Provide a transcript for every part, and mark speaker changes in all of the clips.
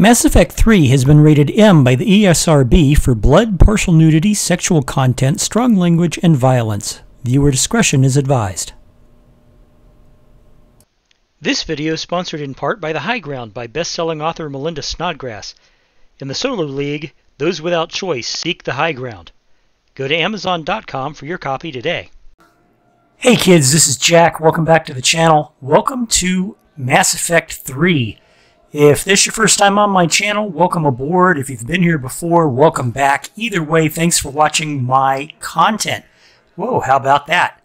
Speaker 1: Mass Effect 3 has been rated M by the ESRB for blood, partial nudity, sexual content, strong language, and violence. Viewer discretion is advised. This video is sponsored in part by The High Ground by best-selling author Melinda Snodgrass. In the Solar League, those without choice seek the high ground. Go to Amazon.com for your copy today. Hey kids, this is Jack. Welcome back to the channel. Welcome to Mass Effect 3. If this is your first time on my channel, welcome aboard. If you've been here before, welcome back. Either way, thanks for watching my content. Whoa, how about that?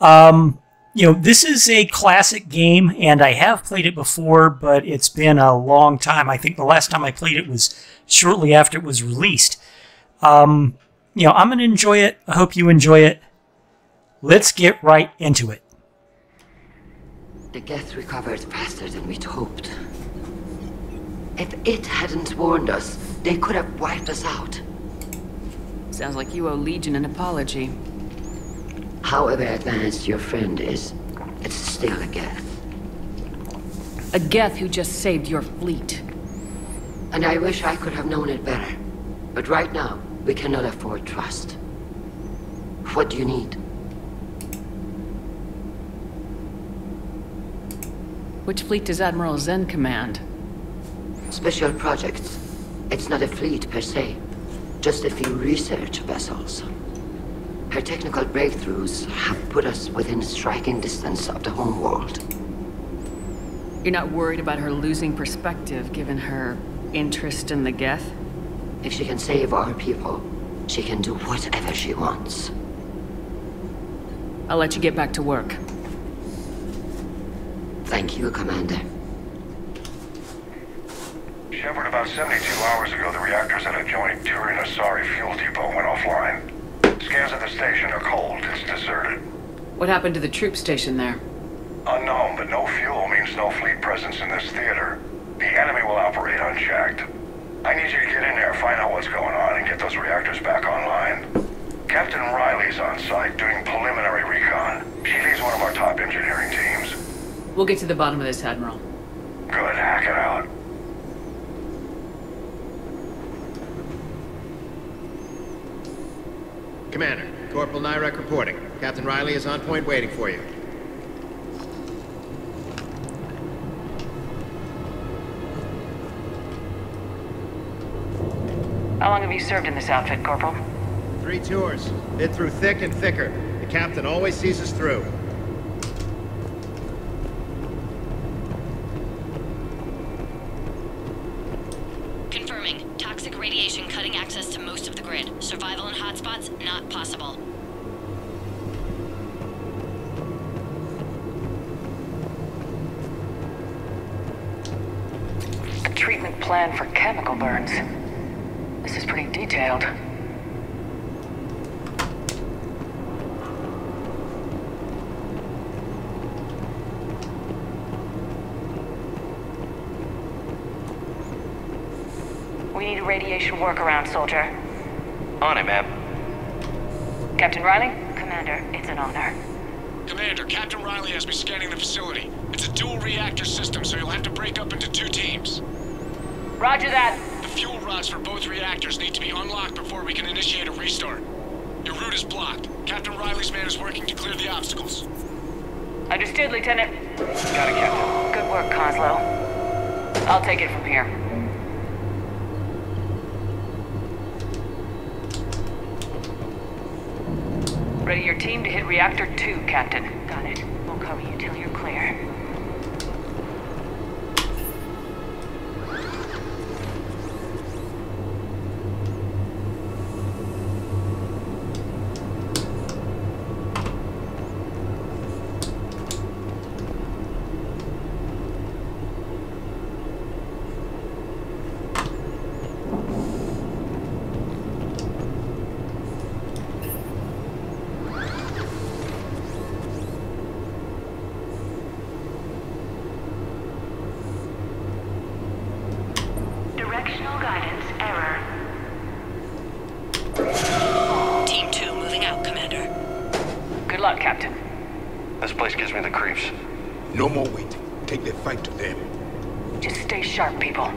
Speaker 1: Um, you know, this is a classic game, and I have played it before, but it's been a long time. I think the last time I played it was shortly after it was released. Um, you know, I'm going to enjoy it. I hope you enjoy it. Let's get right into it.
Speaker 2: The Geth recovered faster than we'd hoped. If it hadn't warned us, they could have wiped us out.
Speaker 3: Sounds like you owe Legion an apology.
Speaker 2: However advanced your friend is, it's still a Geth.
Speaker 3: A Geth who just saved your fleet.
Speaker 2: And I wish I could have known it better. But right now, we cannot afford trust. What do you need?
Speaker 3: Which fleet does Admiral Xen command?
Speaker 2: Special projects. It's not a fleet per se. Just a few research vessels. Her technical breakthroughs have put us within striking distance of the home world.
Speaker 3: You're not worried about her losing perspective given her interest in the Geth?
Speaker 2: If she can save our people, she can do whatever she wants.
Speaker 3: I'll let you get back to work.
Speaker 2: Thank you, Commander.
Speaker 4: Shepard, about 72 hours ago, the reactors at a joint Turian-Asari fuel depot went offline. Scans at the station are cold. It's deserted.
Speaker 3: What happened to the troop station there?
Speaker 4: Unknown, but no fuel means no fleet presence in this theater. The enemy will operate unchecked. I need you to get in there, find out what's going on, and get those reactors back online. Captain Riley's on site doing preliminary recon. She leads one of our top engineering teams.
Speaker 3: We'll get to the bottom of this, Admiral.
Speaker 4: Good, Hackett out.
Speaker 5: Commander, Corporal Nyrek reporting. Captain Riley is on point waiting for you.
Speaker 6: How long have you served in this outfit, Corporal?
Speaker 5: Three tours. Been through thick and thicker. The captain always sees us through.
Speaker 7: Confirming. Toxic radiation cutting access to most of the grid. Survival in hotspots not possible.
Speaker 6: A treatment plan for chemical burns. This is pretty detailed. We need a radiation workaround, soldier.
Speaker 8: On it, ma'am.
Speaker 6: Captain Riley? Commander, it's an honor.
Speaker 9: Commander, Captain Riley has me scanning the facility. It's a dual reactor system, so you'll have to break up into two teams.
Speaker 6: Roger that.
Speaker 9: The fuel rods for both reactors need to be unlocked before we can initiate a restart. Your route is blocked. Captain Riley's man is working to clear the obstacles.
Speaker 6: Understood, Lieutenant.
Speaker 8: Got it, Captain.
Speaker 6: Good work, Coslow. I'll take it from here. Ready your team to hit reactor 2, Captain. Got it. We'll cover you till you're clear.
Speaker 7: Directional guidance error. Team 2 moving out, Commander.
Speaker 6: Good luck, Captain.
Speaker 8: This place gives me the creeps.
Speaker 10: No more waiting. Take the fight to them.
Speaker 6: Just stay
Speaker 3: sharp, people.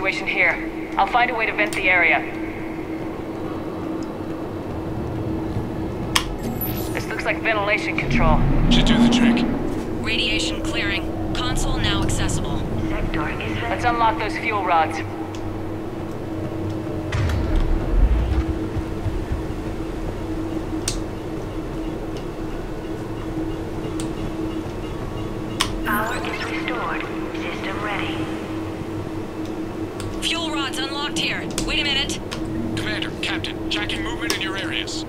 Speaker 3: Situation here. I'll find a way to vent the area. This looks like ventilation control.
Speaker 9: Should do the trick.
Speaker 7: Radiation clearing. Console now accessible.
Speaker 3: Let's unlock those fuel rods.
Speaker 10: Power is restored. System ready.
Speaker 7: Fuel rods unlocked here. Wait a minute.
Speaker 9: Commander, Captain, tracking movement in your areas.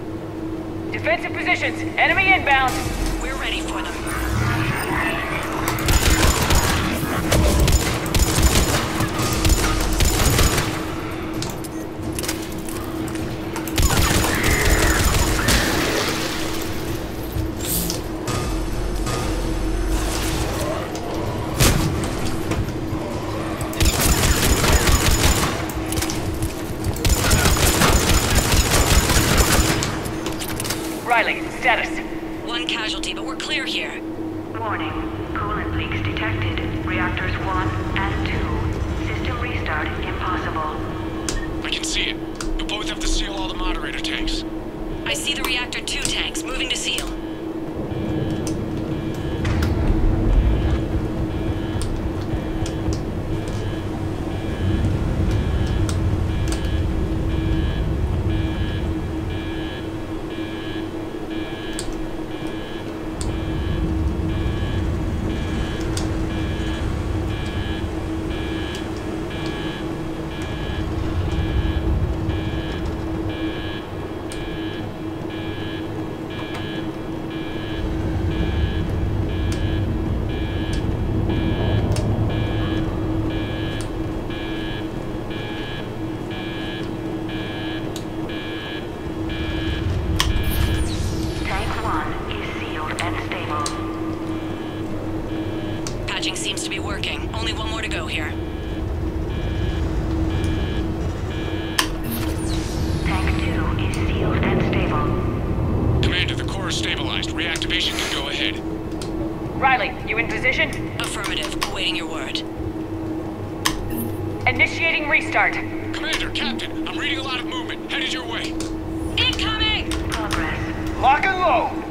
Speaker 3: Defensive positions. Enemy inbound.
Speaker 7: We're ready for them.
Speaker 3: Riley, status.
Speaker 7: One casualty, but we're clear here.
Speaker 10: Warning. Coolant leaks detected. Reactors 1 and 2. System restart impossible.
Speaker 9: I can see it. You'll both have to seal all the moderator tanks.
Speaker 7: I see the reactor 2 tanks moving to seal.
Speaker 10: Tank 1 is sealed and stable.
Speaker 7: Patching seems to be working. Only one more to go here.
Speaker 10: Tank 2 is sealed and stable.
Speaker 9: Commander, the core is stabilized. Reactivation can go ahead.
Speaker 3: Riley, you in position?
Speaker 7: Affirmative. Awaiting your word.
Speaker 3: Initiating restart.
Speaker 9: Commander, Captain, I'm reading a lot of movement. Headed your way.
Speaker 7: Incoming!
Speaker 10: Progress.
Speaker 11: Lock and load!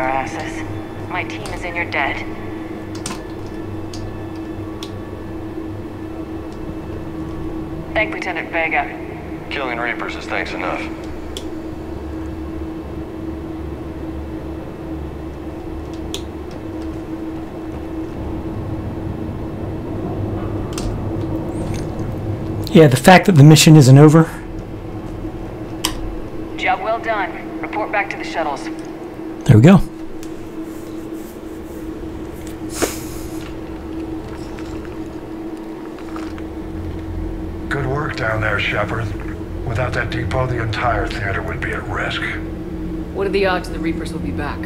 Speaker 6: You our asses. My team is in your debt. Thank Lieutenant Vega.
Speaker 8: Killing Reapers is thanks enough.
Speaker 1: Yeah, the fact that the mission isn't over.
Speaker 6: Job well done. Report back to the shuttles.
Speaker 1: There we go.
Speaker 4: Good work down there, Shepard. Without that depot, the entire theater would be at risk.
Speaker 3: What are the odds the Reapers will be back?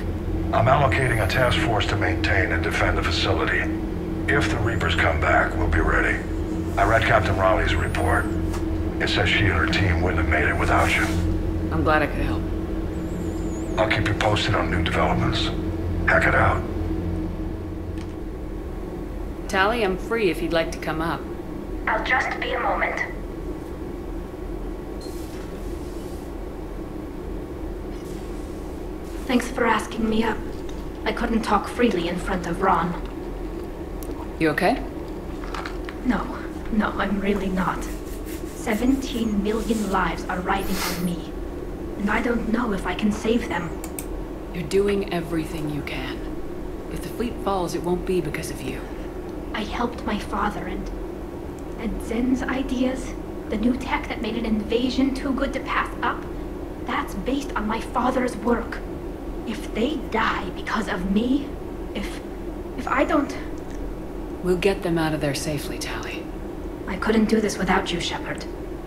Speaker 4: I'm allocating a task force to maintain and defend the facility. If the Reapers come back, we'll be ready. I read Captain Raleigh's report. It says she and her team wouldn't have made it without you.
Speaker 3: I'm glad I could help.
Speaker 4: I'll keep you posted on new developments. Hackett out.
Speaker 3: Tali, I'm free if you'd like to come up.
Speaker 10: I'll just be a moment.
Speaker 12: Thanks for asking me up. I couldn't talk freely in front of Raan.
Speaker 3: You okay?
Speaker 12: No, no, I'm really not. 17 million lives are riding on me. And I don't know if I can save them.
Speaker 3: You're doing everything you can. If the fleet falls, it won't be because of you.
Speaker 12: I helped my father and. And Xen's ideas, the new tech that made an invasion too good to pass up, that's based on my father's work. If they die because of me, if. if I don't.
Speaker 3: We'll get them out of there safely, Tali.
Speaker 12: I couldn't do this without you, Shepard.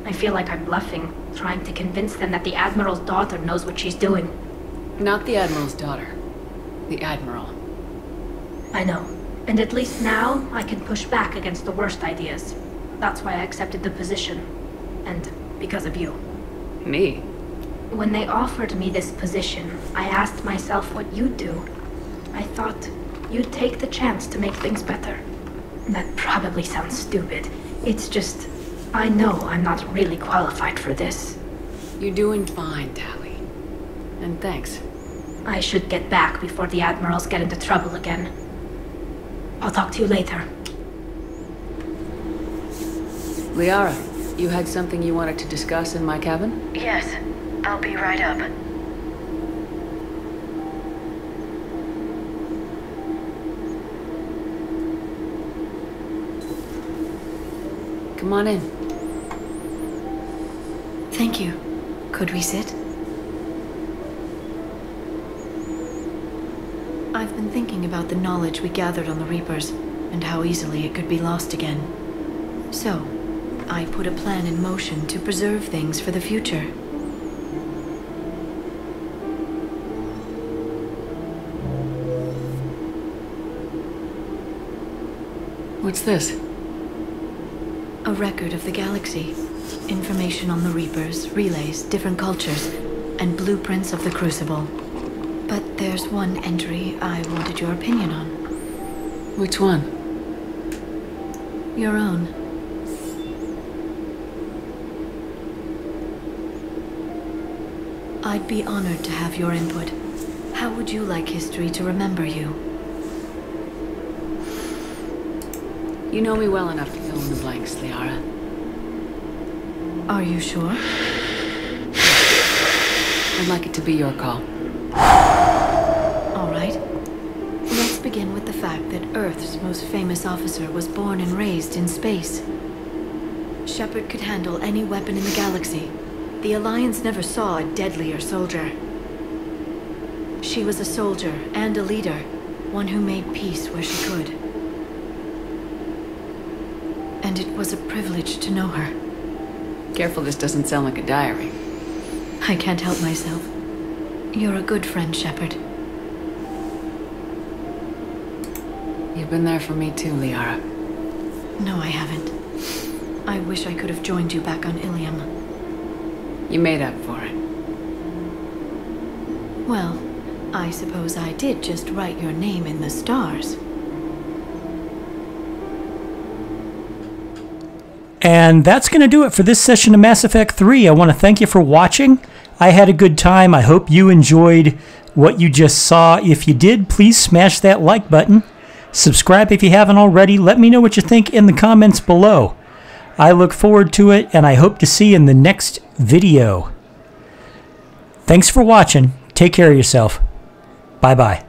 Speaker 12: I feel like I'm bluffing, trying to convince them that the Admiral's daughter knows what she's doing.
Speaker 3: Not the Admiral's daughter. The Admiral.
Speaker 12: I know. And at least now, I can push back against the worst ideas. That's why I accepted the position. And because of you.
Speaker 3: Me?
Speaker 12: When they offered me this position, I asked myself what you'd do. I thought you'd take the chance to make things better. That probably sounds stupid. It's just, I know I'm not really qualified for this.
Speaker 3: You're doing fine, Tali. And thanks.
Speaker 12: I should get back before the admirals get into trouble again. I'll talk to you later.
Speaker 3: Liara, you had something you wanted to discuss in my cabin?
Speaker 10: Yes, I'll be right up.
Speaker 3: Come on in.
Speaker 12: Thank you. Could we sit?
Speaker 13: I've been thinking about the knowledge we gathered on the Reapers, and how easily it could be lost again. So, I put a plan in motion to preserve things for the future.
Speaker 3: What's this?
Speaker 13: A record of the galaxy. Information on the Reapers, relays, different cultures, and blueprints of the Crucible. But there's one entry I wanted your opinion on.
Speaker 3: Which one?
Speaker 13: Your own. I'd be honored to have your input. How would you like history to remember you?
Speaker 3: You know me well enough to fill in the blanks, Liara.
Speaker 13: Are you sure?
Speaker 3: I'd like it to be your call.
Speaker 13: All right. Let's begin with the fact that Earth's most famous officer was born and raised in space. Shepard could handle any weapon in the galaxy. The Alliance never saw a deadlier soldier. She was a soldier and a leader, one who made peace where she could. And it was a privilege to know her.
Speaker 3: Careful this doesn't sound like a diary.
Speaker 13: I can't help myself. You're a good friend, Shepard.
Speaker 3: You've been there for me too, Liara.
Speaker 13: No, I haven't. I wish I could have joined you back on Ilium.
Speaker 3: You made up for it.
Speaker 13: Well, I suppose I did just write your name in the stars.
Speaker 1: And that's going to do it for this session of Mass Effect 3. I want to thank you for watching. I had a good time. I hope you enjoyed what you just saw. If you did, please smash that like button. Subscribe if you haven't already. Let me know what you think in the comments below. I look forward to it, and I hope to see you in the next video. Thanks for watching. Take care of yourself. Bye bye.